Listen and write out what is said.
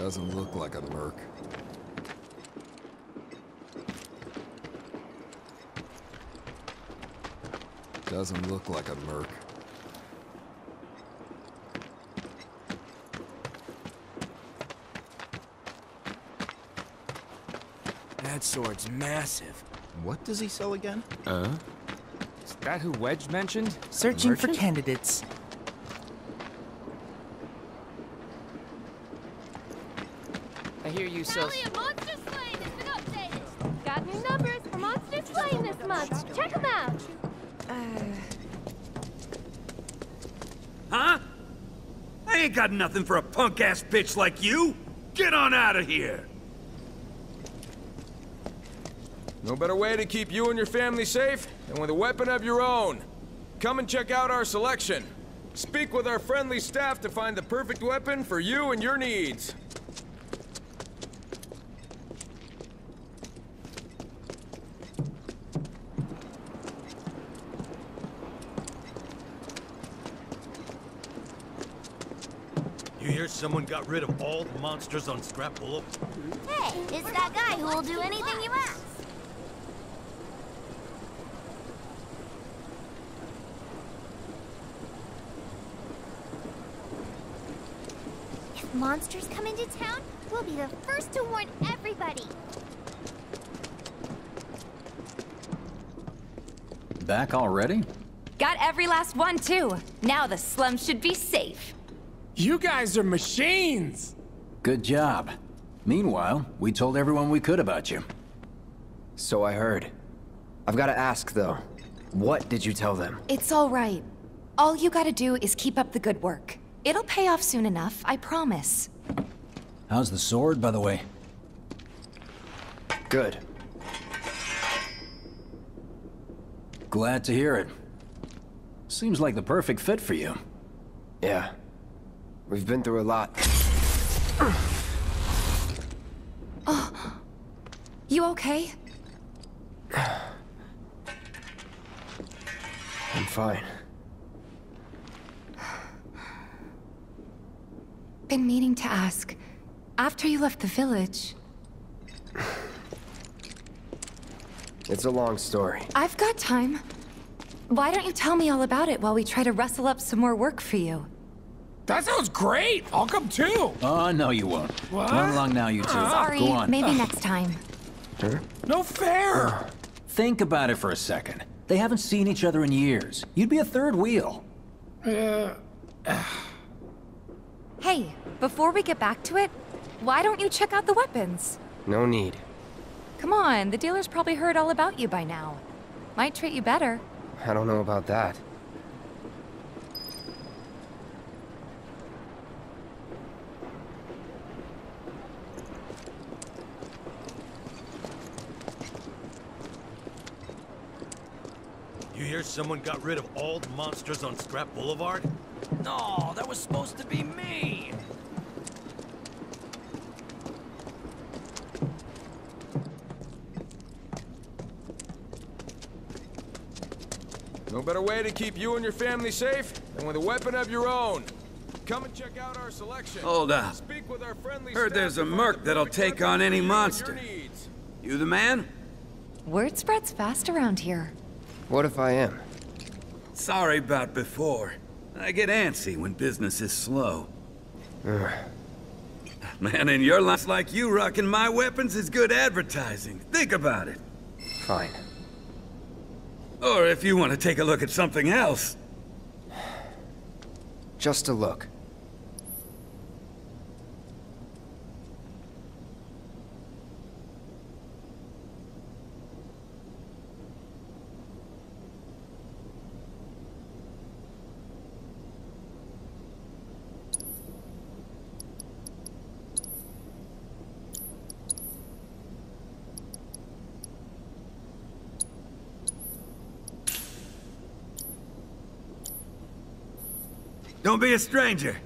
Doesn't look like a merc. Doesn't look like a merc. That sword's massive. What does he sell again? Uh? Is that who Wedge mentioned? Searching for candidates. I hear you sell... Tally of Monster Slaying has been updated. Got new numbers for Monster Slaying this month. Check them out. Huh? I ain't got nothing for a punk-ass bitch like you! Get on out of here! No better way to keep you and your family safe than with a weapon of your own. Come and check out our selection. Speak with our friendly staff to find the perfect weapon for you and your needs. You hear someone got rid of all the monsters on Scrap Boulevard? Hey, it's that guy who will do anything you ask. If monsters come into town, we'll be the first to warn everybody. Back already? Got every last one, too. Now the slums should be safe. You guys are machines! Good job. Meanwhile, we told everyone we could about you. So I heard. I've got to ask, though. What did you tell them? It's all right. All you gotta do is keep up the good work. It'll pay off soon enough, I promise. How's the sword, by the way? Good. Glad to hear it. Seems like the perfect fit for you. Yeah. We've been through a lot. Oh. You okay? I'm fine. Been meaning to ask. After you left the village, It's a long story. I've got time. Why don't you tell me all about it while we try to rustle up some more work for you? That sounds great! I'll come too! Oh, no you won't. What? Run along now, you two. Ah. Sorry, Go on. maybe ah. next time. No fair! Think about it for a second. They haven't seen each other in years. You'd be a third wheel. Uh, hey, before we get back to it, why don't you check out the weapons? No need. Come on, the dealer's probably heard all about you by now. Might treat you better. I don't know about that. Hear someone got rid of all the monsters on Scrap Boulevard? No, that was supposed to be me! No better way to keep you and your family safe than with a weapon of your own. Come and check out our selection. Hold up. Speak with our friendly Heard there's a find merc the that'll take on any you and your monster. You the man? Word spreads fast around here. What if I am? Sorry about before. I get antsy when business is slow. Man, in your life like you rocking my weapons is good advertising. Think about it. Fine. Or if you want to take a look at something else. Just a look. Don't be a stranger.